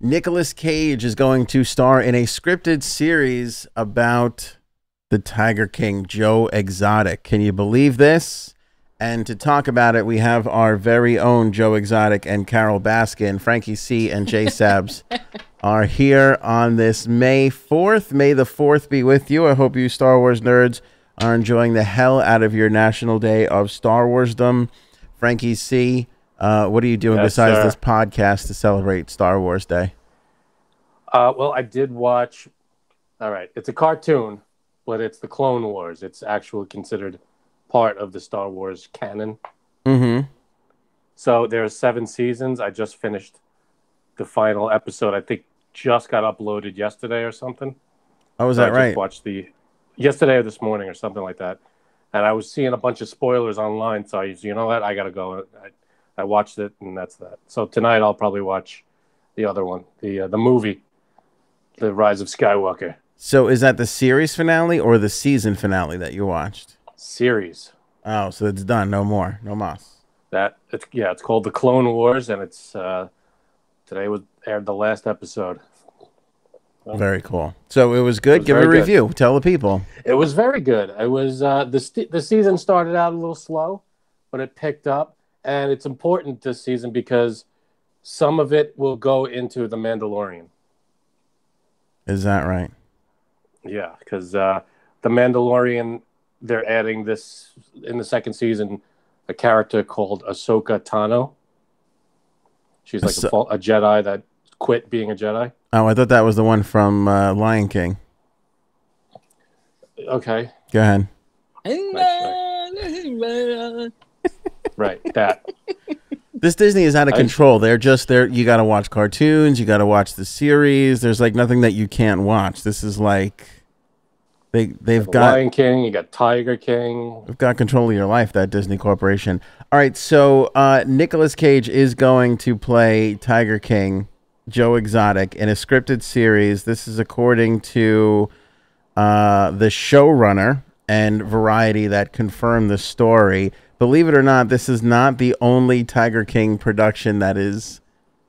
Nicolas Cage is going to star in a scripted series about the Tiger King, Joe Exotic. Can you believe this? And to talk about it, we have our very own Joe Exotic and Carole Baskin, Frankie C, and J-Sabs are here on this May 4th. May the 4th be with you. I hope you Star Wars nerds are enjoying the hell out of your National Day of Star Warsdom. Frankie C, uh, what are you doing Yes, besides sir. this podcast to celebrate Star Wars Day? Uh, well, I did watch. All right, it's a cartoon, but it's the Clone Wars. It's actually considered part of the Star Wars canon. Mm-hmm. So there's seven seasons. I just finished the final episode. I think just got uploaded yesterday or something. Oh, is So that I right? Just watched the yesterday or this morning or something like that. And I was seeing a bunch of spoilers online, so I, you know what, I gotta go. I, I watched it, and that's that. So tonight I'll probably watch the other one, the uh, the movie, The Rise of Skywalker So is that the series finale or the season finale that you watched? series. Oh, so it's done. No more. No mas. That it's yeah, it's called The Clone Wars, and it's uh, today was aired the last episode. Very cool. So it was good. was Give a good. review. Tell the people. It was very good. It was uh, the st- the season started out a little slow, but it picked up, and it's important this season because some of it will go into the Mandalorian. Is that right? Yeah, because uh, the Mandalorian, they're adding this in the second season, a character called Ahsoka Tano. She's like Ahso- a, a Jedi that quit being a Jedi. Oh, I thought that was the one from uh, Lion King. Okay, Go ahead. Right, that. This Disney is out of control. They're just there. You got to watch cartoons. You got to watch the series. There's like nothing that you can't watch. This is like they they've The got Lion King, you got Tiger King. We've got control of your life, that Disney Corporation. All right, so uh, Nicolas Cage is going to play Tiger King, Joe Exotic, in a scripted series. This is according to uh, the showrunner and Variety that confirmed the story. Believe it or not, this is not the only Tiger King production that is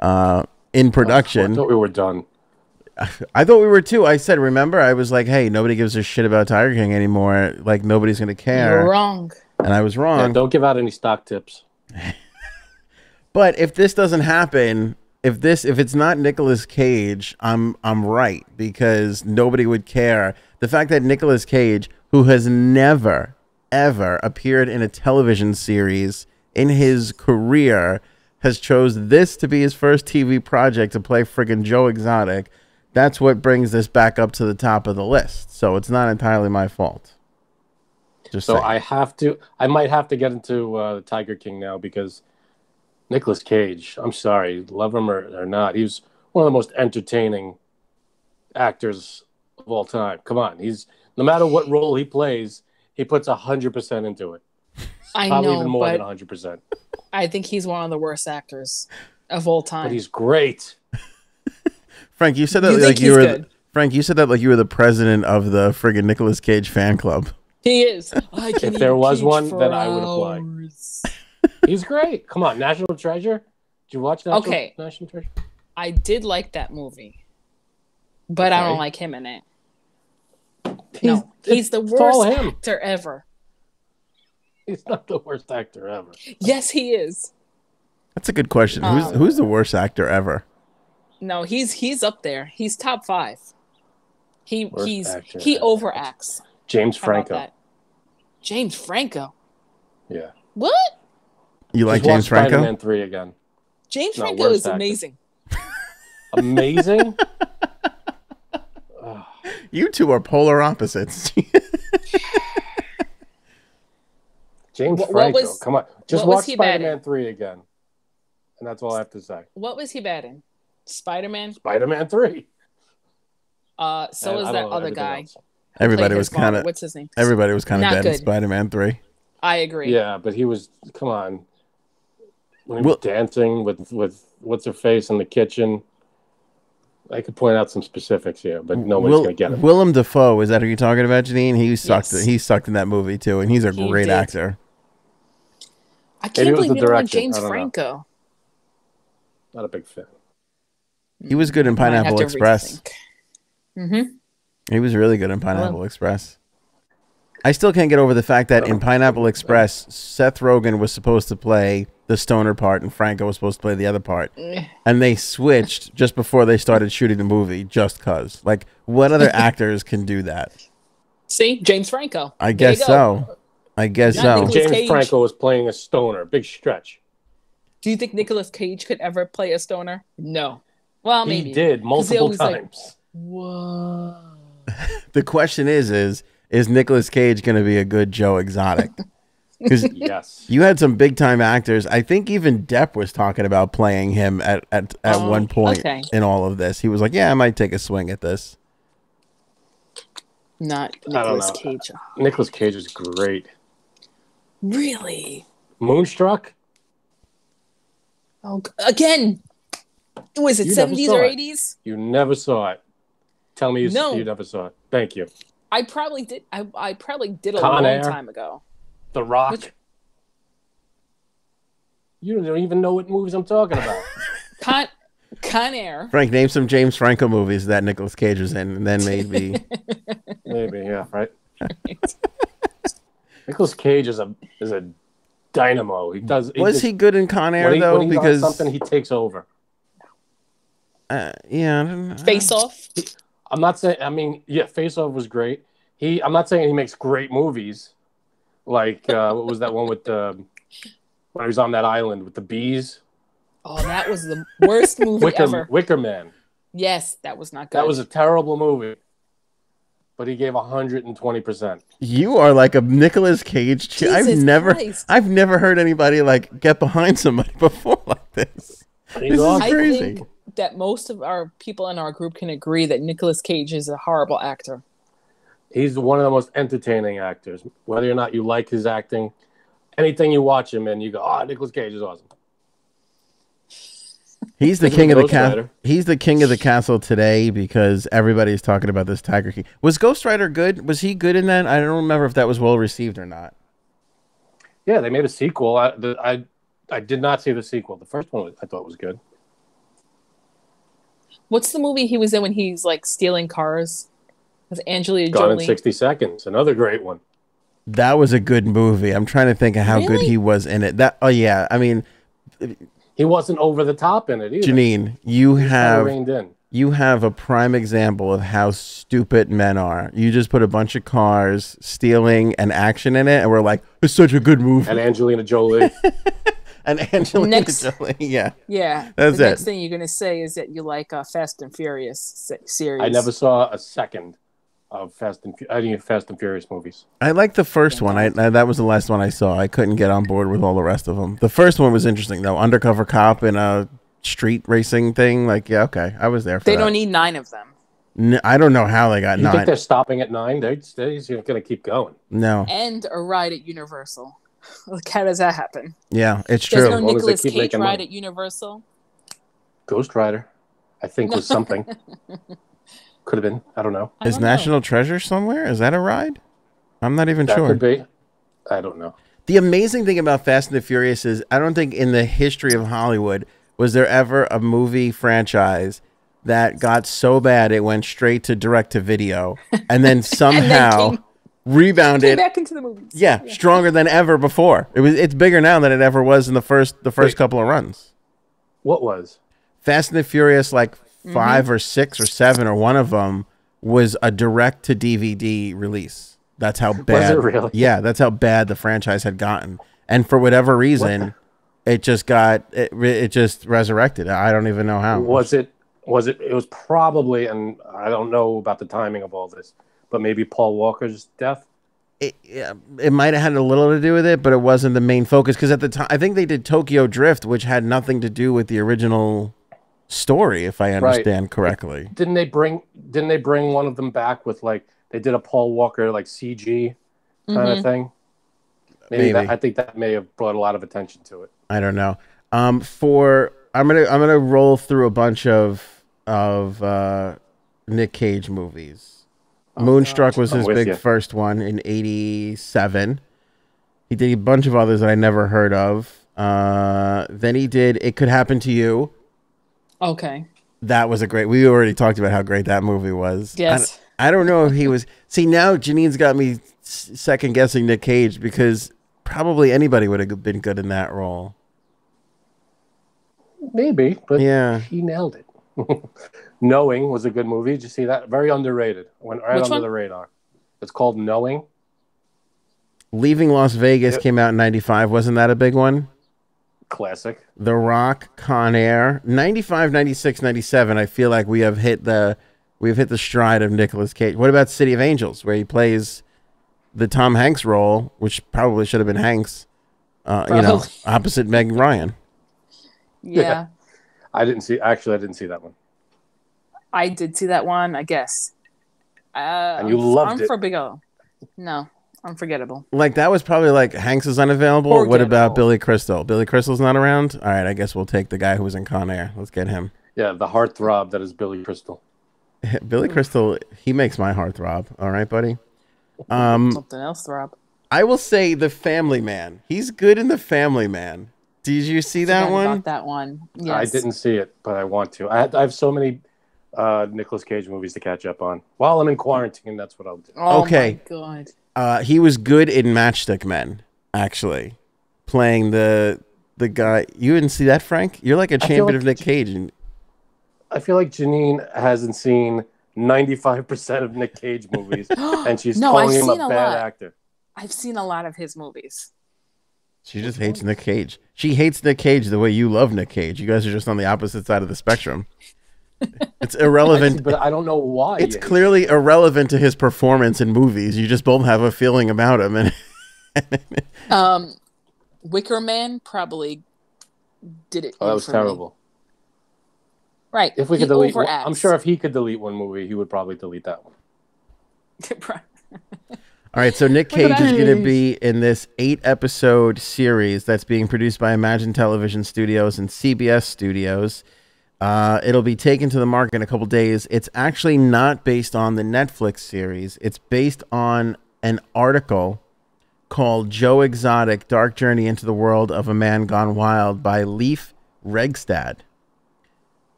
uh, in production. I thought we were done. I thought we were too. I said, remember, I was like, hey, nobody gives a shit about Tiger King anymore. Like, nobody's going to care. You're wrong. And I was Yeah, wrong. don't give out any stock tips. But if this doesn't happen, if this if it's not Nicolas Cage, I'm I'm right because nobody would care. The fact that Nicolas Cage, who has never ever appeared in a television series in his career, has chose this to be his first TV project to play friggin' Joe Exotic, that's what brings this back up to the top of the list. So it's not entirely my fault. Just So saying. I have to. I might have to get into uh, Tiger King now because Nicolas Cage. I'm sorry, love him or, or not, he's one of the most entertaining actors of all time. Come on, he's no matter what role he plays, he puts hundred percent into it. I Probably know, even more than but hundred percent. I think he's one of the worst actors of all time. But he's great. Frank, you said that You like you were good? Frank, you said that like you were the president of the friggin' Nicolas Cage fan club. He is. I can If there was Cage one, for then I would apply. He's great. Come on, National Treasure. Did you watch National, Okay. National Treasure? I did like that movie, but I don't like him in it. He's, No, he's the worst actor ever. He's not the worst actor ever. Yes, he is. That's a good question. who's Um, who's the worst actor ever? No, he's he's up there. He's top five. He Worst he's he ever. overacts. James How Franco. James Franco. Yeah. What? You like Just James Franco? Spider-Man three again. James No, Franco is actor. amazing. Amazing. Ugh. You two are polar opposites. James What- what Franco. was- Come on, just what watch he bad Spider-Man three again, and that's all I have to say. What was he bad in? Spider Man. Spider-Man three. Uh, so And was that other guy. else. everybody was kind of What's his name? everybody was kind of Not dead in. Spider-Man Three. I agree. Yeah, but he was. Come on. When he Well- was dancing with with what's her face in the kitchen. I could point out some specifics here, but no one's Will, gonna get it. Willem Dafoe is that who you're talking about, Janine? He sucked. Yes. He sucked in that movie too, and he's a He great did. actor. I can't it believe the you don't like. James I don't know. Franco. Not a big fan. He was good in Pineapple Express. Mm-hmm. He was really good in Pineapple Express. I still can't get over the fact that in oh. Pineapple Express, Seth Rogen was supposed to play the stoner part and Franco was supposed to play the other part. Eh. And they switched just before they started shooting the movie just cuz. Like what other actors can do that? See, James Franco. I guess so. I guess Not so. Nicolas James Cage. Franco was playing a stoner. Big stretch. Do you think Nicolas Cage could ever play a stoner? No. Well, maybe He did multiple always, like, times. Whoa. The question is is is Nicolas Cage going to be a good Joe Exotic? Cuz yes. you had some big time actors. I think even Depp was talking about playing him at at, at Oh, one point okay. in all of this. He was like, "Yeah, I might take a swing at this." Not I Nicolas. Cage. Nicolas Cage is great. Really? Moonstruck. Oh, again. Was it 70s or 80s? You never saw it. Tell me you, No. you never saw it. Thank you. I probably did. I, I probably did a Con long Air. time ago. The Rock. Which- You don't even know what movies I'm talking about. Con, Con Air. Frank, name some James Franco movies that Nicolas Cage was in, and then maybe Maybe, yeah, right. Nicolas Cage is a is a dynamo. He does. was just- he good in Con Air when he, though? when he's on because something, he takes over. uh, yeah, I don't know. Face Off. I'm not saying. I mean, yeah, Face Off was great. He. I'm not saying he makes great movies. Like uh, what was that one with the when he was on that island with the bees? Oh, that was the worst movie Wicker ever. Wicker Man. Yes, that was not good. That was a terrible movie. But he gave 120 percent. You are like a Nicolas Cage. Ch- I've never, Christ. I've never heard anybody like get behind somebody before like this. He's This is awesome. I crazy. think that most of our people in our group can agree that Nicolas Cage is a horrible actor. He's one of the most entertaining actors. Whether or not you like his acting, anything you watch him in, you go, "Oh, Nicolas Cage is awesome." He's the king of the Ghost castle. He's the king of the castle today because everybody's talking about this Tiger King. Was Ghost Rider good? Was he good in that? I don't remember if that was well received or not. Yeah, they made a sequel. I, the, I, I did not see the sequel. The first one I thought was good. What's the movie he was in when he's like stealing cars with Angelina Gone in Jolie? 60 Seconds, another great one. That was a good movie. I'm trying to think of how good he was in it. That oh yeah, I mean, He wasn't over the top in it either. Janine, you He have in. you have a prime example of how stupid men are. You just put a bunch of cars stealing and action in it, and we're like, it's such a good movie. And Angelina Jolie. And Angelina Next. Jolie, yeah. Yeah, That's the it. next thing you're gonna say is that you like uh, Fast and Furious series. I never saw a second of Fast and Fu- any Fast and Furious movies. I like the first one. I, I that was the last one I saw. I couldn't get on board with all the rest of them. The first one was interesting though. Undercover cop in a street racing thing. Like, yeah, okay, I was there for They that. don't need nine of them. I don't know how they got You think nine. they're stopping at nine? They're, they're going to keep going. No, And a ride at Universal. Like, how does that happen? yeah, it's There's true. no As long as they Nicolas Cage ride money. at Universal. Ghost Rider, I think, was something. Could have been. I don't know. I Is don't know. National Treasure somewhere? Is that a ride? I'm not even That sure. could be. I don't know. The amazing thing about Fast and the Furious is I don't think in the history of Hollywood was there ever a movie franchise that got so bad it went straight to direct to video and then somehow came- rebounded Came back into the movies. yeah, stronger than ever before. It was it's bigger now than it ever was in the first the first Wait. couple of runs. What was? Fast and the Furious like Mm-hmm. 5 or 6 or 7 or one of them was a direct to DVD release. That's how bad. it really? Yeah, that's how bad the franchise had gotten. And for whatever reason, it just got it, it just resurrected. I don't even know how. Was it? Was it? It was probably, and I don't know about the timing of all this, but maybe Paul Walker's death. it, yeah, it might have had a little to do with it, but it wasn't the main focus because at the time I think they did Tokyo Drift, which had nothing to do with the original story, if I understand correctly. Didn't they bring? Didn't they bring one of them back with like they did a Paul Walker like CG kind Mhm. of thing? Maybe, Maybe. That, I think that may have brought a lot of attention to it. I don't know. Um, for I'm gonna I'm gonna roll through a bunch of of uh, Nick Cage movies. Moonstruck was his big ya. first one in '87. He did a bunch of others that I never heard of. Uh, then he did "It Could Happen to You." Okay. That was a great. We already talked about how great that movie was. Yes. I, I don't know if he was. See, now Janine's got me second guessing Nick Cage because probably anybody would have been good in that role. Maybe, but Yeah. he nailed it. Knowing was a good movie. Did you see that? Very underrated. Went right Which under one? the radar. It's called Knowing. Leaving Las Vegas Yep. came out in 95. Wasn't that a big one? Classic. The Rock, Con Air, 95, 96, 97. I feel like we have hit the we've hit the stride of Nicolas Cage. What about City of Angels, where he plays the Tom Hanks role, which probably should have been Hanks, uh, you know, opposite Meg Ryan. Yeah. I didn't see. Actually, I didn't see that one. I did see that one, I guess. Uh, And you I'm- loved it. Unforgettable. No, unforgettable. Like that was probably like Hanks is unavailable. What about Billy Crystal? Billy Crystal's not around. All right, I guess we'll take the guy who was in Con Air. Let's get him. Yeah, the heartthrob that is Billy Crystal. Billy Crystal, he makes my heart throb. All right, buddy. Um, Something else, Rob. I will say the Family Man. He's good in the Family Man. Did you see that one? That one. Yes. I didn't see it, but I want to. I have, I have so many uh, Nicolas Cage movies to catch up on. While I'm in quarantine, that's what I'll do. Oh Okay. my god. Uh, he was good in Matchstick Men, actually, playing the the guy. You didn't see that, Frank? You're like a feel champion like- of Nick Cage. And I feel like Janine hasn't seen 95% of Nick Cage movies, and she's No, calling I've him a a bad lot. actor. I've seen a lot of his movies. she just hates Nick Cage. She hates Nick Cage the way you love Nick Cage. You guys are just on the opposite side of the spectrum. It's irrelevant. just- but I don't know why. it's yet. clearly irrelevant to his performance in movies. You just both have a feeling about him, and Um, Wicker Man probably did it. Oh, that was for me. terrible. Right. If we he could delete, one, I'm sure if he could delete one movie, he would probably delete that one. All right, so Nick Cage is going to be in this eight episode series that's being produced by Imagine Television Studios and CBS Studios. Uh, it'll be taken to the market in a couple days. It's actually not based on the Netflix series, it's based on an article called Joe Exotic Dark Journey into the World of a Man Gone Wild by Leif Reigstad.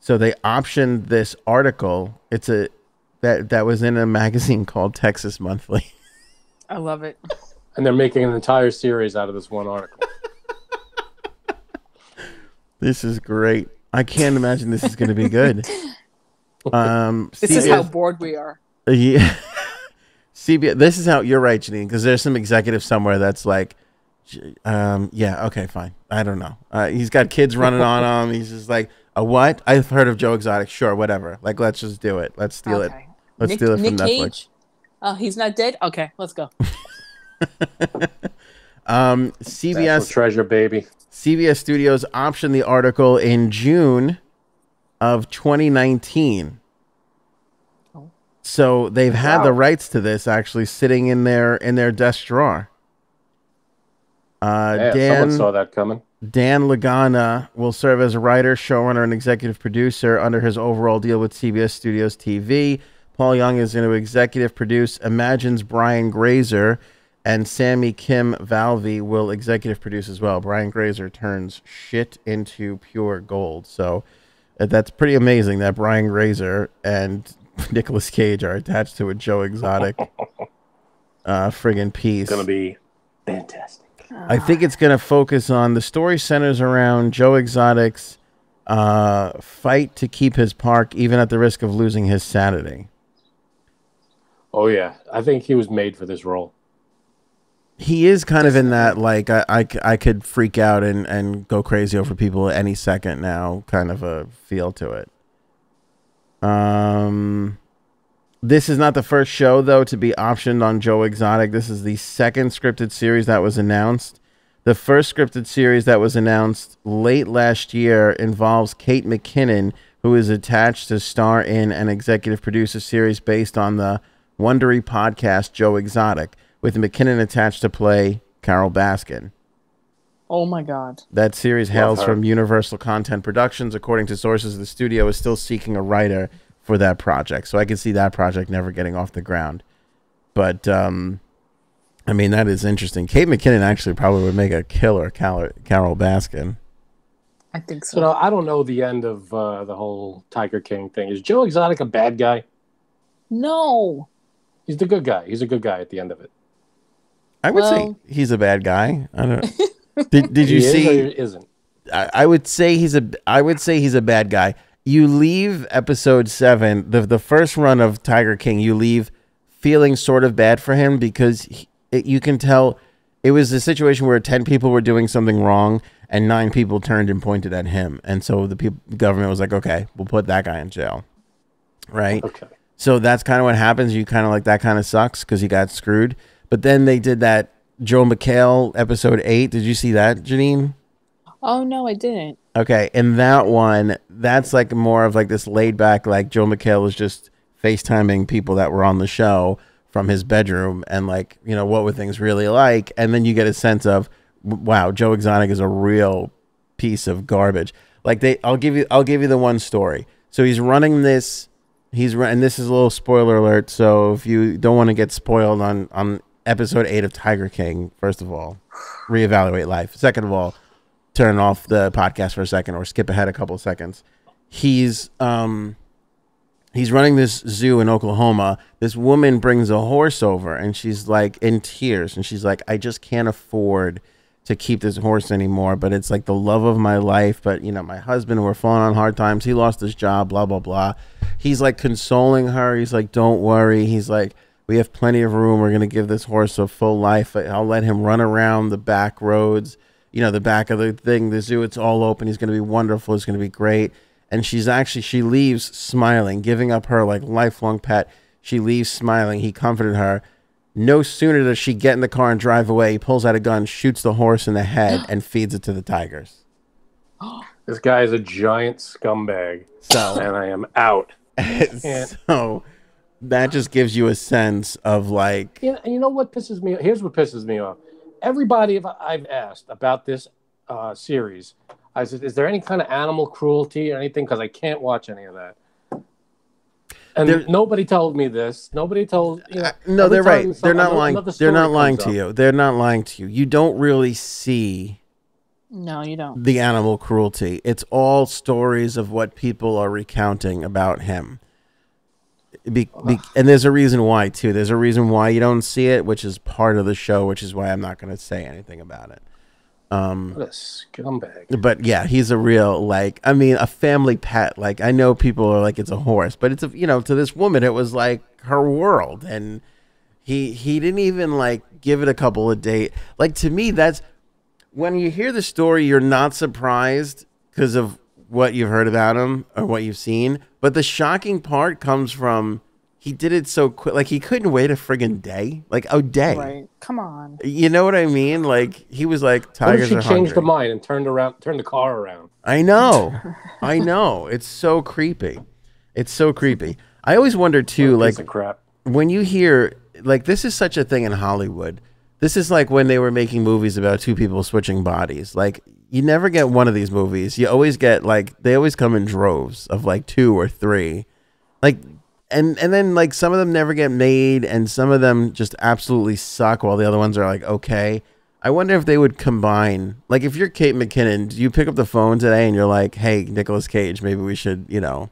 So they optioned this article. It's a that that was in a magazine called Texas Monthly. I love it. And they're making an entire series out of this one article. This is great. I can't imagine this is going to be good. Um, This is how bored we are. yeah, CBS. This is how you're right, Janine, because there's some executive somewhere that's like, um, yeah, okay, fine. I don't know. Uh, he's got kids running on him. He's just like, a what? I've heard of Joe Exotic. Sure, whatever. Like, let's just do it. Let's steal it. Let's Nick, steal it from Nick Netflix. Cage. Oh, he's not dead. Okay, let's go. Um, CBS treasure, baby. CBS Studios optioned the article in June of 2019. Oh. So they've had Wow. the rights to this actually sitting in their in their desk drawer. Uh, Yeah, Dan someone saw that coming. Dan Lagana will serve as a writer, showrunner, and executive producer under his overall deal with CBS Studios TV. Paul Young is going to executive produce. Imagine's Brian Grazer and Samie Kim Falvey will executive produce as well. Brian Grazer turns shit into pure gold. So uh, that's pretty amazing that Brian Grazer and Nicolas Cage are attached to a Joe Exotic uh, friggin' piece. It's gonna be fantastic. I think it's going to focus on the story centers around Joe Exotic's uh, fight to keep his park, even at the risk of losing his sanity. Oh yeah, I think he was made for this role. He is kind of in that like I I could freak out and, and go crazy over people any second now kind of a feel to it. Um, this is not the first show though to be optioned on Joe Exotic. This is the second scripted series that was announced. The first scripted series that was announced late last year involves Kate McKinnon, who is attached to star in and executive produce a series based on the Wondery podcast Joe Exotic, with McKinnon attached to play Carole Baskin. Oh my god. That series hails her. from Universal Content Productions. According to sources, the studio is still seeking a writer for that project. So I can see that project never getting off the ground. But um, I mean, that is interesting. Kate McKinnon actually probably would make a killer Cal- Carole Baskin. I think So so. now, I don't know the end of uh, the whole Tiger King thing. Is Joe Exotic a bad guy? No. He's the good guy. He's a good guy at the end of it. I would say he's a bad guy. I don't. did Did He you is or see? isn't? I, I would say he's a. I would say he's a bad guy. You leave episode seven, the the first run of Tiger King. You leave feeling sort of bad for him because he, it, you can tell it was a situation where ten people were doing something wrong and nine people turned and pointed at him, and so the people, government was like, okay, we'll put that guy in jail, right? Okay. So that's kind of what happens. You kind of like that kind of sucks because you got screwed. But then they did that Joel McHale episode eight. Did you see that, Janine? Oh no, I didn't. Okay, and that one, that's like more of like this laid back, like Joel McHale was just FaceTiming people that were on the show from his bedroom and like, you know, what were things really like? And then you get a sense of, wow, Joe Exotic is a real piece of garbage. Like they, I'll give you, I'll give you the one story. So he's running this, he's run, and this is a little spoiler alert. So if you don't want to get spoiled on on episode eight of Tiger King, first of all, reevaluate life. Second of all, turn off the podcast for a second or skip ahead a couple of seconds. He's um he's running this zoo in Oklahoma. This woman brings a horse over and she's like in tears and she's like I just can't afford to keep this horse anymore, but it's like the love of my life, but you know, my husband we're falling on hard times. He lost his job, blah blah blah. He's like consoling her. He's like don't worry. He's like we have plenty of room. We're going to give this horse a full life. I'll let him run around the back roads you know, the back of the thing, the zoo, it's all open. He's going to be wonderful. It's going to be great. And she's actually, she leaves smiling, giving up her like lifelong pet. She leaves smiling. He comforted her. No sooner does she get in the car and drive away, he pulls out a gun, shoots the horse in the head, and feeds it to the tigers. This guy is a giant scumbag, So, and I am out. so that just gives you a sense of like, You know, and you know what pisses me? Here's what pisses me off. Everybody I've- I've asked about this uh, series, I said, "Is there any kind of animal cruelty or anything?" Because I can't watch any of that. And There- nobody told me this. Nobody told. You know, Uh, no, they're right. They're not lying. They're not lying to up. you. They're not lying to you. You don't really see No, you don't. the animal cruelty. It's all stories of what people are recounting about him. Be, be, and there's a reason why too. There's a reason why you don't see it, which is part of the show, which is why I'm not going to say anything about it. Um, What a scumbag! but yeah, he's a real like. I mean, a family pet. Like I know people are like it's a horse, but it's a you know to this woman it was like her world, and he he didn't even like give it a couple of date. Like to me, that's when you hear the story, you're not surprised because of what you've heard about him or what you've seen. But the shocking part comes from he did it so quick. Like he couldn't wait a friggin' day, like a day. Right. Come on. You know what I mean? Like he was like What if tigers she are changed hungry. her mind and turned around, turned the car around? I know. I know. It's so creepy. It's so creepy. I always wonder too, like crap. when you hear like this is such a thing in Hollywood. This is like when they were making movies about two people switching bodies. Like you never get one of these movies. You always get like they always come in droves of like two or three. Like and and then like some of them never get made and some of them just absolutely suck while the other ones are like okay. I wonder if they would combine like if you're Kate McKinnon, do you pick up the phone today and you're like, "Hey, Nicolas Cage, maybe we should, you know,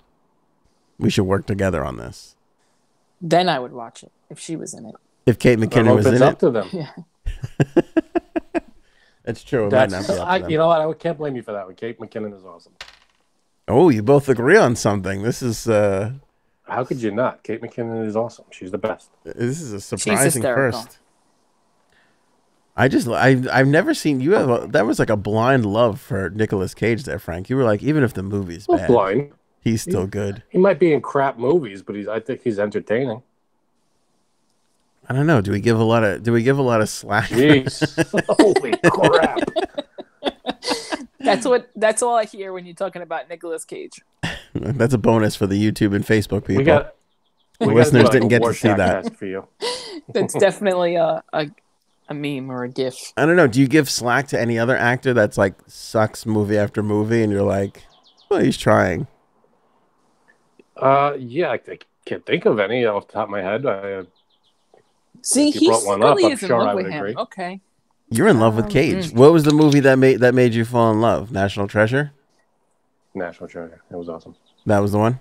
we should work together on this." Then I would watch it if she was in it. If Kate I don't McKinnon was if it's in up it, to them. Yeah. that's true. It That's, not be up to I, them. you know what? I can't blame you for that one. Kate McKinnon is awesome. Oh, you both agree on something. This is uh How could you not? Kate McKinnon is awesome. She's the best. this is a surprising hysterical. first. I just I I've never seen you have a, that was like a blind love for Nicolas Cage there, Frank. You were like even if the movie's bad, blind. he's still good. He might be in crap movies, but he's. I think he's entertaining. I don't know. Do we give a lot of do we give a lot of slack? Jeez, holy crap! That's what. That's all I hear when you're talking about Nicolas Cage. That's a bonus for the YouTube and Facebook people. We got. The we gotta listeners do, like, didn't get to see that. test for you. That's definitely a, a a meme or a gif. I don't know. Do you give slack to any other actor that's like sucks movie after movie, and you're like, well, he's trying. Uh, yeah, I think, can't think of any off the top of my head. I, uh, See, If you he brought one up, really I'm is in love with him. agree. Okay. You're in love with Um, Cage. What was the movie that made that made you fall in love? National Treasure. National Treasure. It was awesome. That was the one.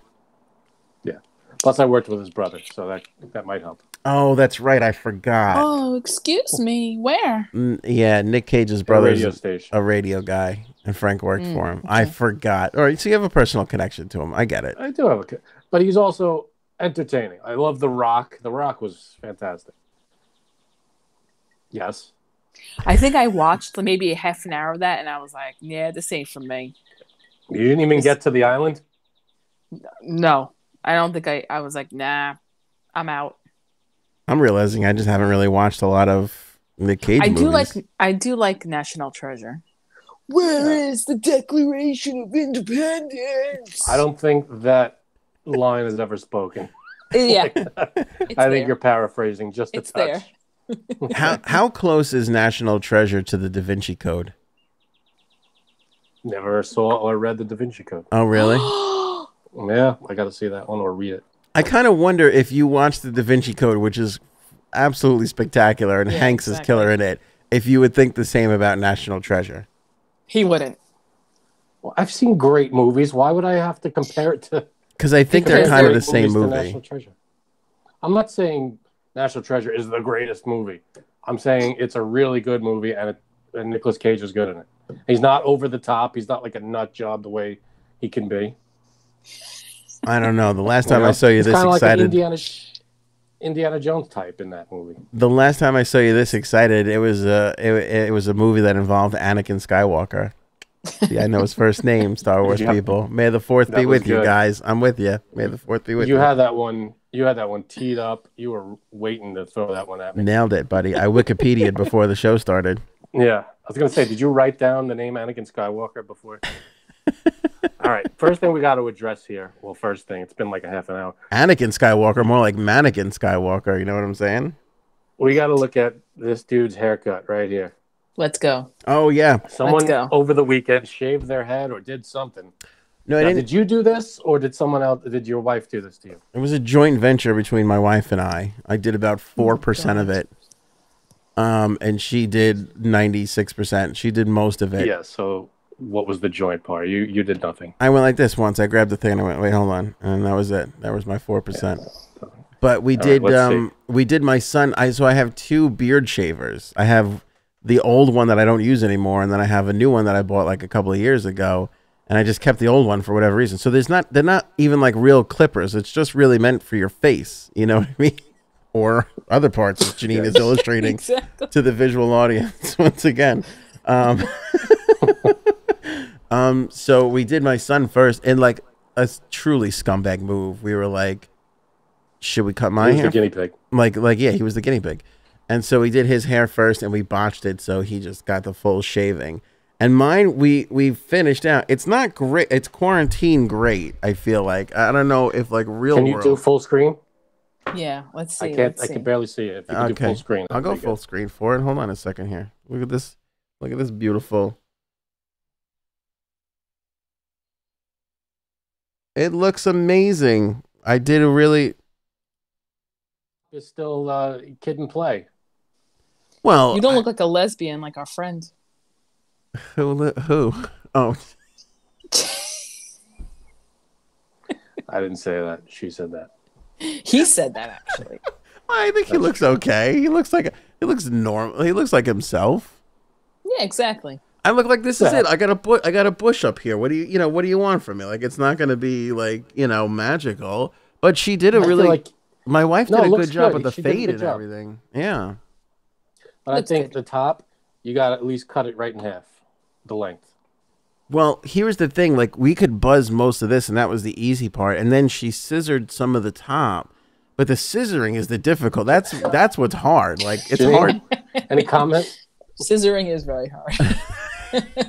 Yeah. Plus, I worked with his brother, so that that might help. Oh, that's right. I forgot. Oh, excuse me. Where? Mm, yeah, Nick Cage's The brother radio is station. a radio guy, and Frank worked Mm, for him. I forgot. All right, so you have a personal connection to him. I get it. I do have a, but he's also entertaining. I love The Rock. The Rock was fantastic. Yes. I think I watched maybe a half an hour of that, and I was like, "Yeah, this ain't for me." You didn't even get to the island. No, I don't think I. I was like, "Nah, I'm out." I'm realizing I just haven't really watched a lot of Nick Cage I movies. do like. I do like National Treasure. Where is the Declaration of Independence? I don't think that line is ever spoken. Yeah, I think there. you're paraphrasing just a It's touch. there. How how close is National Treasure to the Da Vinci Code? Never saw or read the Da Vinci Code. Oh, really? Yeah, I got to see that one or read it. I kind of wonder if you watch the Da Vinci Code, which is absolutely spectacular, and Yeah, Hanks is killer in it, if you would think the same about National Treasure. he wouldn't. Well, I've seen great movies. Why would I have to compare it to? Because I think they're kind of the same movie. National Treasure. I'm not saying National Treasure is the greatest movie. I'm saying it's a really good movie, and, it, and Nicolas Cage is good in it. He's not over the top. He's not like a nut job the way he can be. I don't know. The last time You know? I saw you this kinda like excited, Indiana, Indiana Jones type in that movie. the last time I saw you this excited, it was a it, it was a movie that involved Anakin Skywalker. Yeah, I know his first name, Star Wars Yeah. people. May the fourth That be with you guys. I'm with you. May the fourth be with you you. had that one. You had that one teed up. You were waiting to throw that one at me. Nailed it, buddy. I Wikipedia'd before the show started. Yeah, I was gonna say, did you write down the name Anakin Skywalker before? All right. First thing we got to address here. Well, first thing, it's been like a half an hour. Anakin Skywalker, more like Mannequin Skywalker. You know what I'm saying? We got to look at this dude's haircut right here. Let's go. Oh yeah. Someone go. over the weekend shaved their head or did something. No, I Now, didn't. did you do this or did someone else? Did your wife do this to you? It was a joint venture between my wife and I. I did about four percent of it, um, and she did ninety six percent. She did most of it. Yeah. So what was the joint part? You you did nothing. I went like this once. I grabbed the thing and I went, "Wait, hold on," and that was it. That was my four percent. But we All right, did. let's um, we did my son. I so I have two beard shavers. I have the old one that I don't use anymore, and then I have a new one that I bought like a couple of years ago. And I just kept the old one for whatever reason. So there's not they're not even like real clippers. It's just really meant for your face. You know what I mean? Or other parts that Janine is illustrating Exactly. to the visual audience once again. Um, um, so we did my son first, and like a truly scumbag move. We were like, "Should we cut my hair?" guinea pig? Like, like yeah, he was the guinea pig, and so we did his hair first, and we botched it, so he just got the full shaving. And mine, we we finished out. It's not great. It's quarantine great. I feel like I don't know if like real Can you world. do full screen? Yeah. Let's see. I can't. I see. can barely see it. If you can do Okay. full screen, I'll go full good. screen for it. Hold on a second here. Look at this. Look at this beautiful. It looks amazing. I did a really It's still uh, kid and play. well. You don't look like a lesbian like our friend. Who? li- Who? Oh, I didn't say that. She said that. He said that actually. I think he looks okay. He looks like he looks normal. He looks like himself. yeah, exactly. I look like this is Yeah. it. I got a bu- I got a bush up here. What do you you know? What do you want from me? Like it's not going to be like you know magical. But she did a I really. like, my wife No, did a looks good job good. with the She did fade and job. everything. Yeah. but I think good. the top, you got to at least cut it right in half, the length. Well, here's the thing: like we could buzz most of this, and that was the easy part. And then she scissored some of the top, but the scissoring is the difficult. That's that's what's hard. Like it's Janine? hard. Any comment? Scissoring is very hard.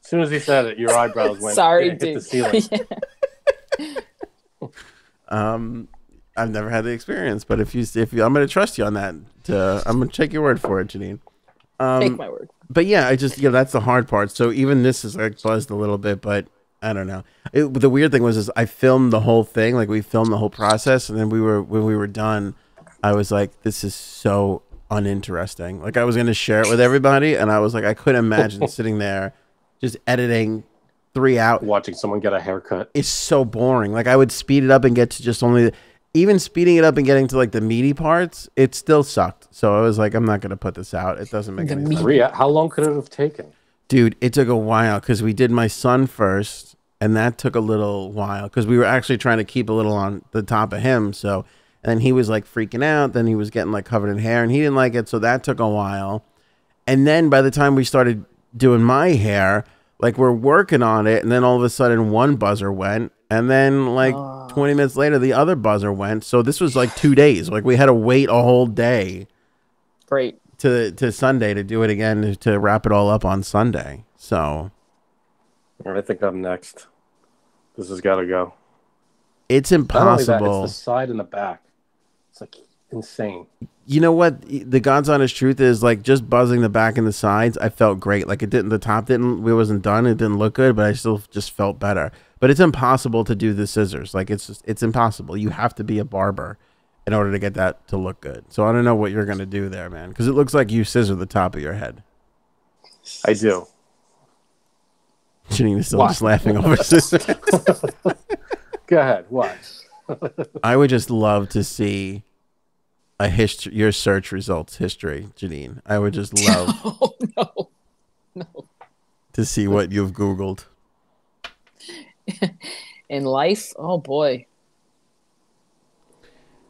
As soon as he said it, your eyebrows went. Sorry, hit the dude. ceiling. Um, I've never had the experience, but if you if you, I'm going to trust you on that. To, I'm going to take your word for it, Janine. Take Um, my word. but yeah, I just yeah, that's the hard part. So even this is like buzzed a little bit, but I don't know. It, the weird thing was is I filmed the whole thing, like we filmed the whole process, and then we were when we were done, I was like, this is so uninteresting. Like I was gonna share it with everybody, and I was like, I couldn't imagine sitting there just editing three out. Watching someone get a haircut. It's so boring. Like I would speed it up and get to just only. Even speeding it up and getting to like the meaty parts, it still sucked. So I was like, I'm not gonna put this out. It doesn't make The any meat- sense. Three. How long could it have taken? Dude, it took a while because we did my son first, and that took a little while because we were actually trying to keep a little on the top of him. So, and then he was like freaking out. Then he was getting like covered in hair, and he didn't like it. So that took a while. And then by the time we started doing my hair, like we're working on it, and then all of a sudden one buzzer went, and then like ah. 20 minutes later the other buzzer went. So this was like two days. Like we had to wait a whole day Great. to to Sunday to do it again to wrap it all up on Sunday. So I think I'm next. This has got to go. it's Not only that, impossible. it's the side and the back. It's like insane. you know what? The God's honest truth is like just buzzing the back and the sides. I felt great. Like it didn't. The top didn't. We wasn't done. It didn't look good, but I still just felt better. But it's impossible to do the scissors. Like it's just, it's impossible. You have to be a barber in order to get that to look good. So I don't know what you're gonna do there, man, because it looks like you scissor the top of your head. I do. Janine is still Why? just laughing over scissors. Go ahead. What? I would just love to see a history, your search results history, Janine. I would just love Oh no. No. to see what you've Googled. In life, oh boy.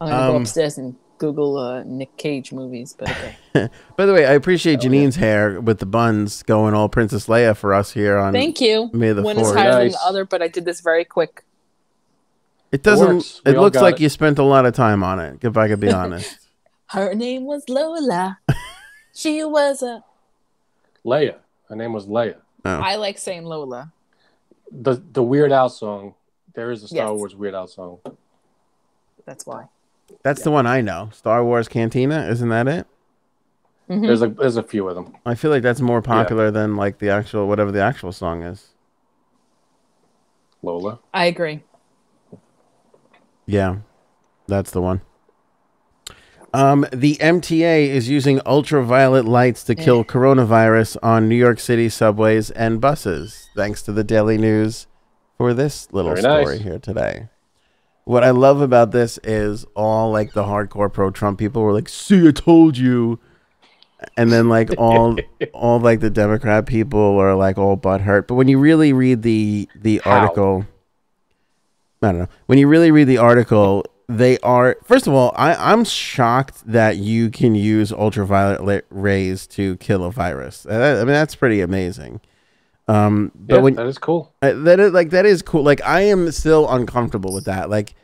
I'm gonna go Um, upstairs and Google uh, Nick Cage movies, but okay. By the way, I appreciate Janine's hair with the buns going all Princess Leia for us here on. Thank you. May the One is fourth. higher than the other, but I did this very quick. It doesn't. works. We It looks like it. you spent a lot of time on it. If I could be honest. Her name was Lola. she was a. Leia. Her name was Leia. Oh. I like saying Lola. The the Weird Al song. There is a Star Yes. Wars Weird Al song. That's why. That's the one I know. Star Wars Cantina, isn't that it? Mhm. There's a there's a few of them. I feel like that's more popular than like the actual whatever the actual song is. Lola. I agree. Yeah, that's the one. Um, the MTA is using ultraviolet lights to kill coronavirus on New York City subways and buses, thanks to the Daily News for this little Very story nice. here today. What I love about this is all like the hardcore pro Trump people were like, "See, I told you," and then like all all like the Democrat people are like all butthurt. But when you really read the the How? article, I don't know. When you really read the article, they are first of all, I, I'm shocked that you can use ultraviolet rays to kill a virus. Uh, I mean, that's pretty amazing. Um, but Yeah, when that is cool. uh, that is like that is cool. Like I am still uncomfortable with that. Like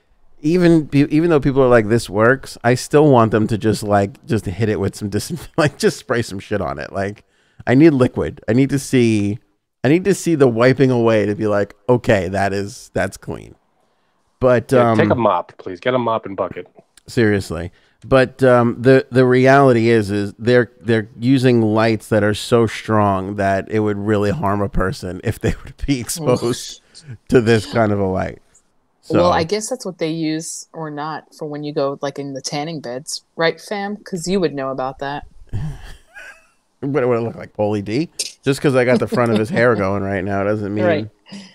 even even though people are like this works, I still want them to just like just hit it with some dis like just spray some shit on it. Like I need liquid. I need to see I need to see the wiping away to be like okay, that is that's clean. But Yeah, um take a mop, please. Get a mop and bucket. seriously. But um, the the reality is is they're they're using lights that are so strong that it would really harm a person if they would be exposed to this kind of a light. So, Well, I guess that's what they use or not for when you go like in the tanning beds, right, fam? Because you would know about that. what would it look like, Pauly D? Just because I got the front of his hair going right now doesn't mean Right.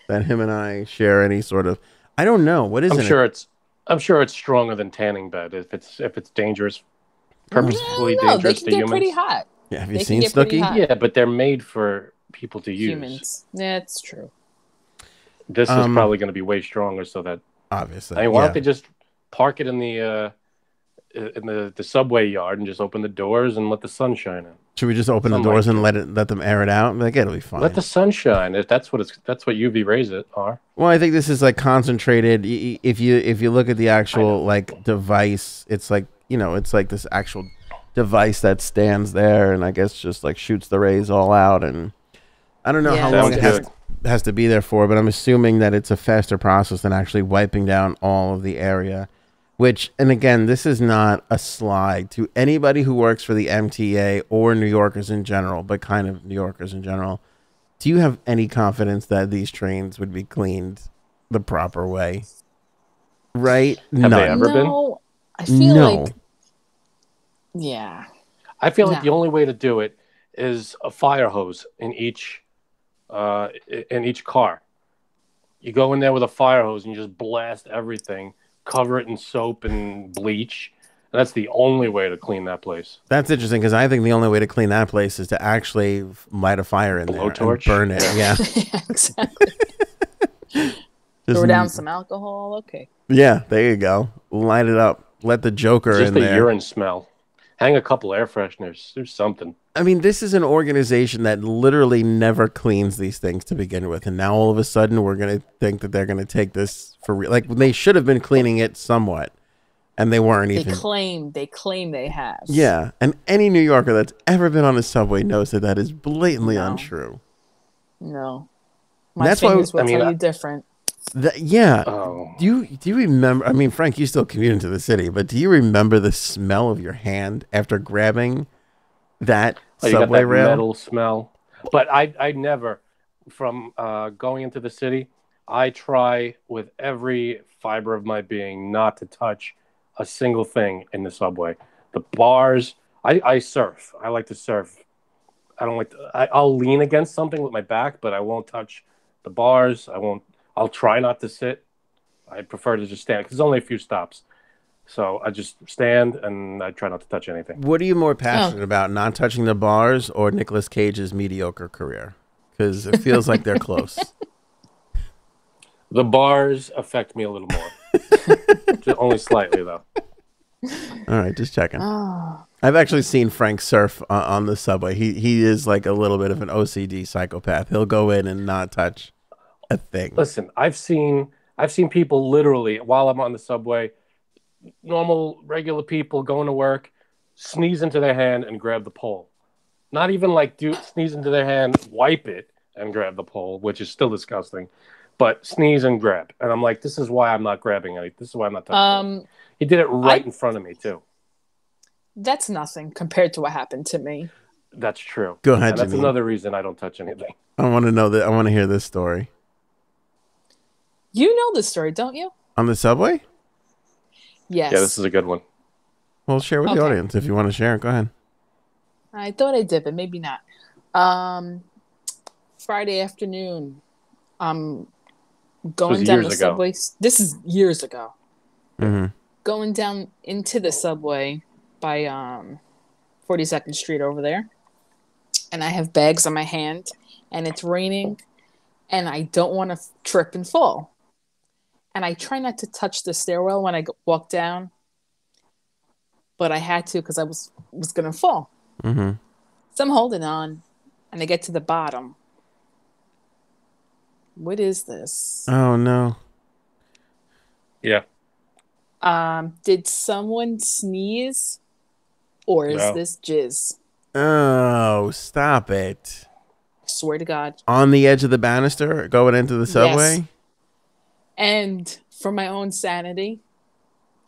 that him and I share any sort of. I don't know what is I'm it. sure it's I'm sure it's stronger than tanning bed if it's if it's dangerous, purposefully no, they dangerous can to get humans. pretty hot. Yeah, have you can seen get pretty Snooki? Yeah, but they're made for people to use. Humans. That's true. This Um, is probably going to be way stronger, so that Obviously. I mean, why yeah. don't they just park it in the uh, in the the subway yard and just open the doors and let the sun shine in? Should we just open the doors like and let it let them air it out? Like it'll be fine. Let the sun shine. If that's what it's that's what UV rays it are. Well, I think this is like concentrated. y- y- If you if you look at the actual like device, it's like you know, it's like this actual device that stands there, and I guess just like shoots the rays all out. And I don't know Yeah. how long Sounds it has has to be there for, but I'm assuming that it's a faster process than actually wiping down all of the area. Which, and again, this is not a slide to anybody who works for the MTA or New Yorkers in general, but kind of New Yorkers in general. Do you have any confidence that these trains would be cleaned the proper way? Right? Have they None. ever been? no, I feel No. like yeah. I feel like the only way to do it is a fire hose in each uh, in each car. You go in there with a fire hose and you just blast everything, cover it in soap and bleach. That's the only way to clean that place. That's interesting because I think the only way to clean that place is to actually light a fire in there and Blowtorch? burn it. Yeah, yeah, exactly. Just Throw down n- some alcohol. Okay. Yeah, there you go. Light it up. Let the Joker Just in the there. urine smell. Hang a couple air fresheners. Do something. I mean, this is an organization that literally never cleans these things to begin with, and now all of a sudden we're gonna think that they're gonna take this for real. Like they should have been cleaning it somewhat, and they weren't They even. They claim they claim they have. yeah, and any New Yorker that's ever been on a subway knows that that is blatantly No. untrue. No. My That's why- fingers will I mean, tell I- you different. That, yeah. Oh, Do you do you remember? I mean, Frank, you still commute into the city, but do you remember the smell of your hand after grabbing that Oh, you got subway that rail? metal smell. But I, I never, from uh, going into the city, I try with every fiber of my being not to touch a single thing in the subway. The bars, I, I surf. I like to surf. I don't like. To, I, I'll lean against something with my back, but I won't touch the bars. I won't. I'll try not to sit. I prefer to just stand because there's only a few stops. So I just stand and I try not to touch anything. What are you Oh. more passionate oh. about, not touching the bars or Nicolas Cage's mediocre career? Because it feels like they're close. The bars affect me a little more. Just only slightly, though. All right, just checking. Oh, I've actually seen Frank surf on, on the subway. He he is like a little bit of an OCD psychopath. He'll go in and not touch a thing. Listen, I've seen I've seen people literally while I'm on the subway, normal regular people going to work, sneeze into their hand and grab the pole. Not even like do sneeze into their hand, wipe it and grab the pole, which is still disgusting. But sneeze and grab, and I'm like, this is why I'm not grabbing any. This is why I'm not touching. it. um, He did it right I- in front of me too. that's nothing compared to what happened to me. That's true. Go ahead, And that's Janine. another reason I don't touch anything. I want to know that. I want to hear this story You know the story, don't you? on the subway. Yes. Yeah, this is a good one. Well, share with the audience if you want to share. Go ahead. I thought I did, but maybe not. Um, Friday afternoon, I'm going down the ago. subway. This is years ago. hmm Going down into the subway by um, 42nd Street over there, and I have bags on my hand, and it's raining, and I don't want to f- trip and fall. And I try not to touch the stairwell when I walk down, but I had to because I was was gonna fall. Mm-hmm. So I'm holding on, and I get to the bottom. What is this? Oh no. Yeah. Um, did someone sneeze, or is No. this jizz? Oh, stop it. Swear to God. On the edge of the banister, going into the subway. And for my own sanity,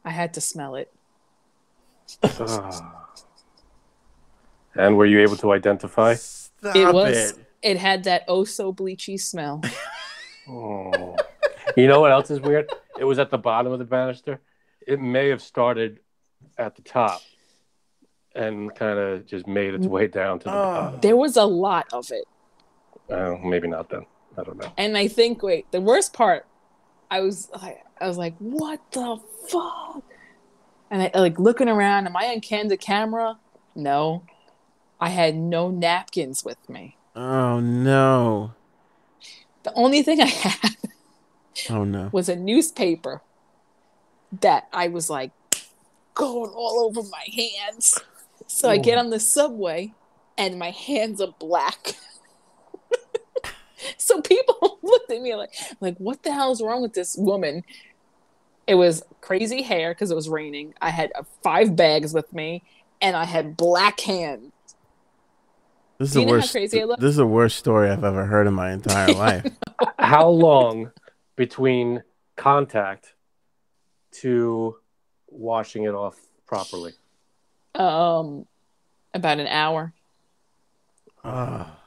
I had to smell it. Ah. and were you able to identify? Stop it was. it. It. had that oh so bleachy smell. Oh. you know what else is weird? It was at the bottom of the banister. It may have started at the top and kind of just made its way down to the Oh. bottom. There was a lot of it. Oh, maybe not then. I don't know. And I think, wait, the worst part, I was like, I was like, what the fuck? And I like looking around. Am I on candid camera? No, I had no napkins with me. Oh no. The only thing I had Oh no. was a newspaper that I was like going all over my hands. So I get on the subway and my hands are black. so people looked at me like like what the hell is wrong with this woman? It was crazy hair because it was raining. I had uh, five bags with me and I had black hands. This is Do the you know how worst. crazy I? This is the worst story I've ever heard in my entire life. How long between contact to washing it off properly? Um about an hour. Ah. Yep,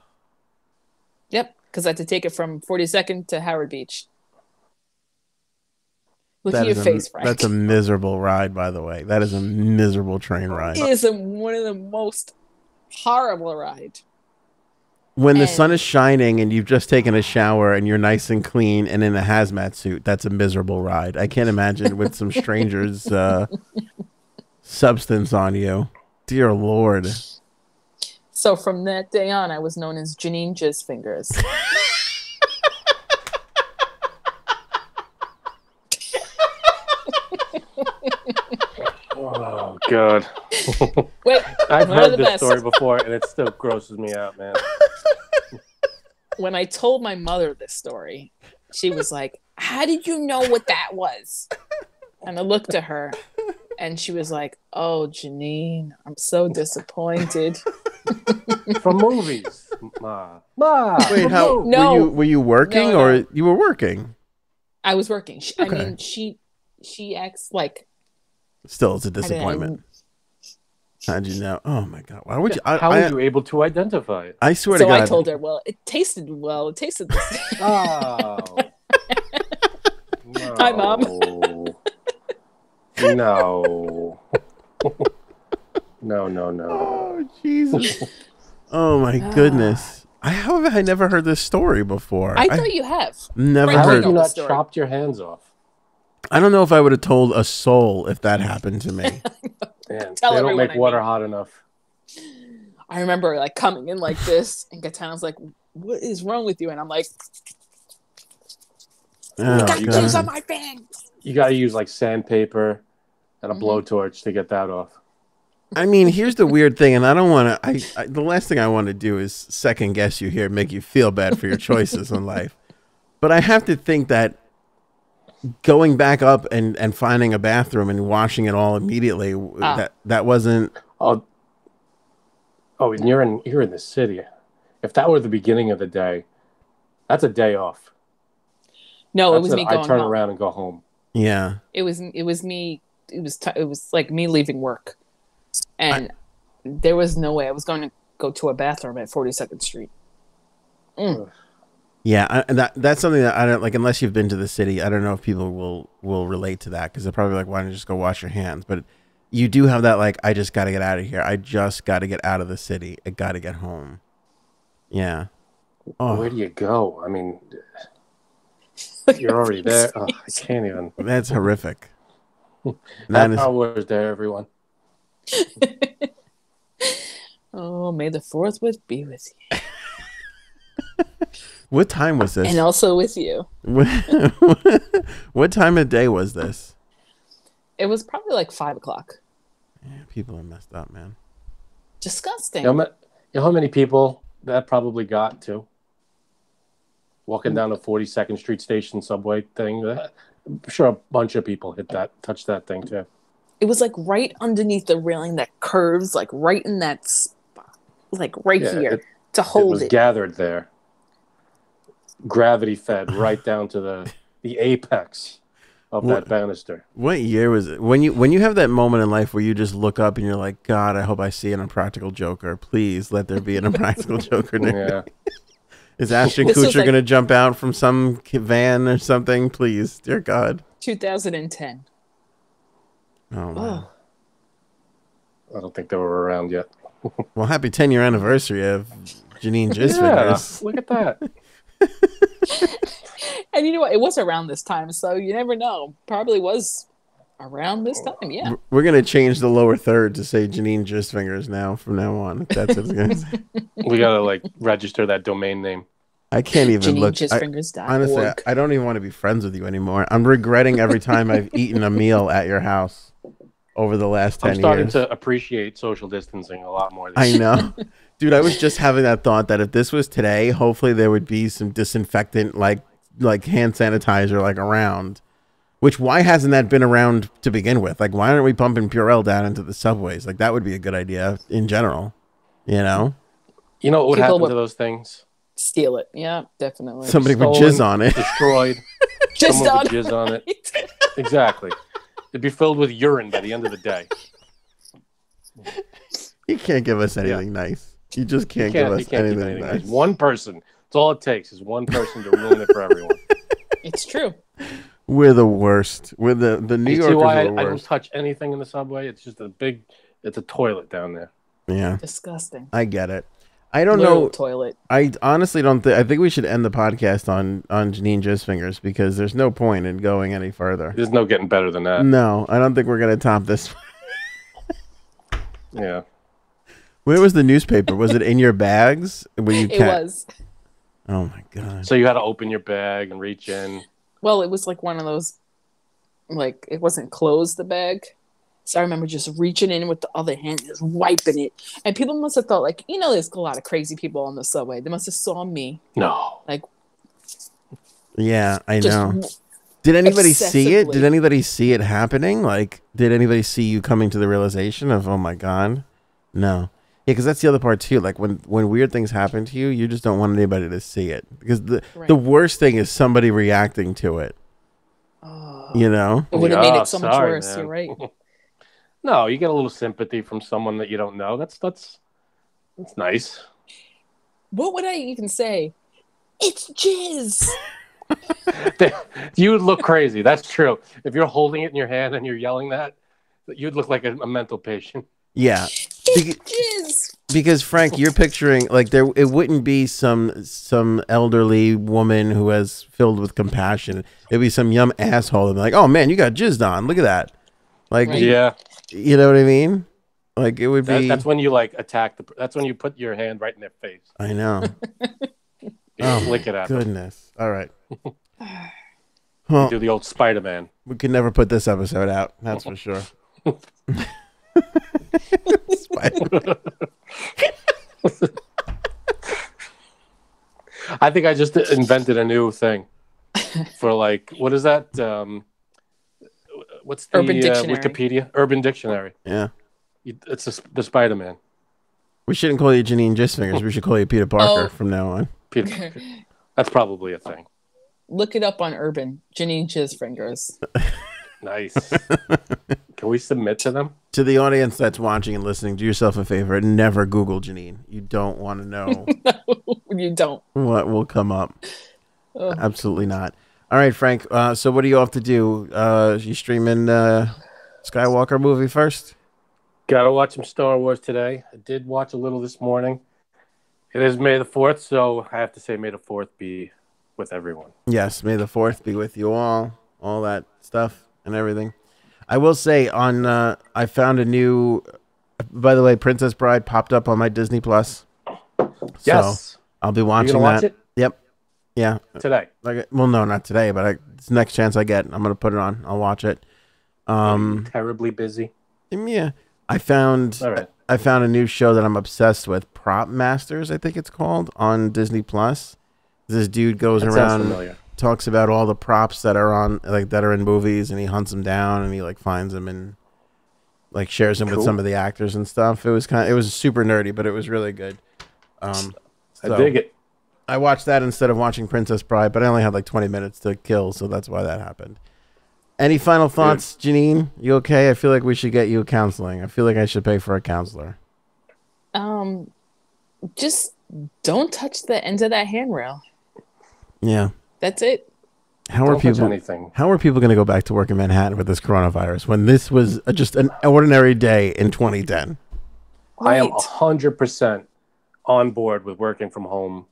because I had to take it from 42nd to Howard Beach. Look at your a- face, Frank. That's a miserable ride, by the way. That is a miserable train ride. It is a, one of the most horrible ride. When the sun is shining and you've just taken a shower and you're nice and clean and in a hazmat suit, that's a miserable ride. I can't imagine with some strangers' uh, substance on you. Dear Lord. So from that day on, I was known as Janine Jizz Fingers. Oh god, Wait, I've heard this best. story before, and it still grosses me out, man. when I told my mother this story, she was like, How did you know what that was? And I looked at her and she was like, Oh, Janine, I'm so disappointed. From movies, ma, ma. Wait, how No. were you were you working No, or no. you were working? I was working. She, Okay. I mean, she she acts like Still, it's a disappointment. How'd you know? Oh my god! Why would you? I, How I, were you able to identify it? I swear so to God. So I told her, well, it tasted well. It tasted the same. Oh. No. Hi, Mom. No. no, no, no. Oh Jesus! oh my goodness! I have I never heard this story before? I thought you have. never Frank, How I have heard. know you not story. chopped your hands off? I don't know if I would have told a soul if that happened to me. Man, Tell they don't make I water mean. hot enough. I remember like coming in like this, and Katana's like, "What is wrong with you?" And I'm like, Oh, "Got you on my fangs." You got to use like sandpaper and a Mhm. blowtorch to get that off. I mean, here's the weird thing, and I don't want to. I, I the last thing I want to do is second guess you here, make you feel bad for your choices in life. But I have to think that going back up and and finding a bathroom and washing it all immediately Ah. that that wasn't. Oh, oh, and you're in you're in the city. If that were the beginning of the day, that's a day off. No, it was a- me I going turn home. around and go home. Yeah, It was it was me. It was t- it was like me leaving work, and there was no way I was going to go to a bathroom at 42nd Street. Mm. yeah. I, and that that's something that I don't like unless you've been to the city. I don't know if people will will relate to that because they're probably like, why don't you just go wash your hands? But you do have that like, I just got to get out of here. I just got to get out of the city. I got to get home. Yeah. Oh, Where do you go? I mean, you're already there. Oh, I can't even. That's horrific. That is... Happy is there, everyone. Oh, may the fourth with be with you, what time was this? and also with you. what time of day was this? It was probably like five o'clock. Yeah, people are messed up, man. Disgusting. You know, you know how many people that probably got to walking down the 42nd Street Station subway thing? I'm sure a bunch of people hit that, touched that thing too. It was like right underneath the railing that curves, like right in that spot, like right Yeah, here it- to It hold was it. gathered there, gravity fed right down to the the apex of What- that banister. What year was it? When you when you have that moment in life where you just look up and you're like, God, I hope I see an Impractical Joker. Please let there be an Impractical Joker. Near. Yeah, Is Ashton This Kutcher like- gonna jump out from some van or something? Please, dear God. 2010. Oh, wow. Oh, I don't think they were around yet. well, happy 10 year anniversary of Janine Jizz yeah, Fingers. look at that. and you know what? It was around this time, so you never know. Probably was around this oh. time. Yeah. We're gonna change the lower third to say Janine Jizz Fingers now from now on. That's what it's gonna say. We gotta like register that domain name. I can't even look. I, JanineJustFingers.org. honestly, I, I don't even want to be friends with you anymore. I'm regretting every time I've eaten a meal at your house over the last 10 I'm 10 starting years. to appreciate social distancing a lot more. This I know. Dude, I was just having that thought that if this was today, hopefully there would be some disinfectant like like hand sanitizer like around. Which why hasn't that been around to begin with? Like why aren't we pumping Purell down into the subways? Like that would be a good idea in general. You know? You know what would People happen would- to those things? Steal it. Yeah, definitely. Somebody would jizz on it. Destroyed. Just someone on would jizz on it. Exactly. It'd be filled with urine by the end of the day. You can't give us anything nice. You just can't, can't, give us can't keep anything, anything. nice. One person. That's all it takes is one person to ruin it for everyone. It's true. We're the worst. We're the the New you Yorkers why I, are the I don't touch anything in the subway? It's just a big, it's a toilet down there. Yeah, Disgusting. I get it. I don't Literal know. toilet. I honestly don't think. I think we should end the podcast on on Janine Jizz Fingers because there's no point in going any further. There's no getting better than that. No, I don't think we're gonna top this. Yeah. Where was the newspaper? Was it in your bags? Where you It can't- was. Oh my god. So you had to open your bag and reach in. Well, it was like one of those, like it wasn't closed the bag. So I remember just reaching in with the other hand, just wiping it. And people must have thought, like, you know, there's a lot of crazy people on the subway. They must have saw me, No. like, Yeah, I know. Did anybody see it? Did anybody see it happening? Like, did anybody see you coming to the realization of, oh my god? No. Yeah, because that's the other part too. Like when when weird things happen to you, you just don't want anybody to see it because the Right. the worst thing is somebody reacting to it. oh, You know? it would have made it so much sorry, worse. man. You're right. No, you get a little sympathy from someone that you don't know. That's that's that's nice. What would I even say? It's jizz. you would look crazy. That's true. If you're holding it in your hand and you're yelling that, you'd look like a, a mental patient. Yeah. It's Beca- jizz. Because Frank, you're picturing like there it wouldn't be some some elderly woman who has filled with compassion. It'd be some young asshole and be like, "Oh man, you got jizzed on. Look at that." Like, Right. Yeah, you know what I mean? Like it would that, be. that's when you like attack the. That's when you put your hand right in their face. I know. You Oh lick it at them. Goodness. All right. Well, Do the old Spider Man. we could never put this episode out. That's for sure. Spider- I think I just invented a new thing for like what is that? Um, what's the Urban uh, Dictionary. Wikipedia? Urban Dictionary. yeah. It's a, the Spider Man. We shouldn't call you Janine Jizz Fingers. We should call you Peter Parker Oh. from now on. Peter, that's probably a thing. Look it up on Urban. Janine Jizz Fingers. Nice. Can we submit to them? To the audience that's watching and listening, do yourself a favor and never Google Janine. You don't want to know no, you don't. what will come up. Ugh. Absolutely not. All right, Frank. Uh, so what are you off to do? Uh, you streaming uh, Skywalker movie first? Gotta watch some Star Wars today. I did watch a little this morning. It is May the 4th, so I have to say May the 4th be with everyone. Yes. May the fourth be with you all. All that stuff and everything. I will say on. Uh, I found a new. By the way, Princess Bride popped up on my Disney Plus. So I'll be watching that. Yeah. today? Like, well, no, not today, but I, it's the next chance I get, I'm gonna put it on. I'll watch it. Um, Terribly busy. yeah, I found right. I found a new show that I'm obsessed with, Prop Masters, I think it's called, on Disney Plus. This dude goes That around, talks about all the props that are on, like that are in movies, and he hunts them down, and he like finds them and like shares them with some of the actors and stuff. It was kind, of, it was super nerdy, but it was really good. Um, I so- dig it. I watched that instead of watching Princess Bride, but I only had like 20 minutes to kill, so that's why that happened. Any final thoughts, Janine? You okay? I feel like we should get you counseling. I feel like I should pay for a counselor. Um, just don't touch the ends of that handrail. Yeah. That's it. How are Don't touch people? anything. How are people going to go back to work in Manhattan with this coronavirus when this was a- just an ordinary day in 2010? I am Right. 100% on board with working from home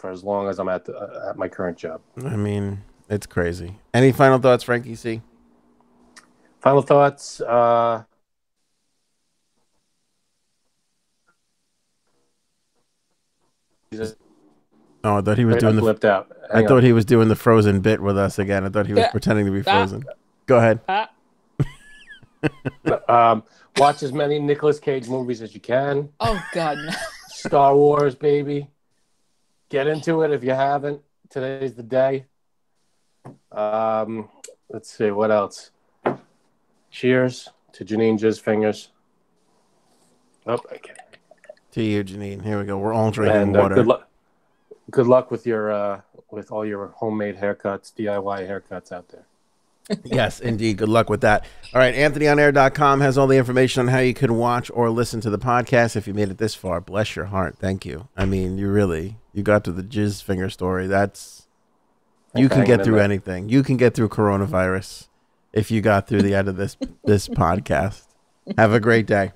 for as long as I'm at, the, uh, at my current job. I mean, it's crazy. Any final thoughts, Frankie C? Final thoughts. Uh, Oh, I thought he was I doing the. flipped out. I Hang thought on. he was doing the Frozen bit with us again. I thought he was Yeah. pretending to be Ah. Frozen. Go ahead. Ah, um, watch as many Nicolas Cage movies as you can. oh God, no. Star Wars, baby. Get into it if you haven't. Today's the day. Um, let's see what else. Cheers to Janine Jizz Fingers. Oh, okay. To you, Janine. Here we go. We're all drinking And uh, water. good luck. Good luck with your uh, with all your homemade haircuts, DIY haircuts out there. Yes, indeed. Good luck with that. All right, AnthonyOnAir.com has all the information on how you can watch or listen to the podcast. If you made it this far, bless your heart. Thank you. I mean, you really you got to the jizz finger story. That's You can get through anything. You can get through coronavirus if you got through the end of this this podcast. Have a great day.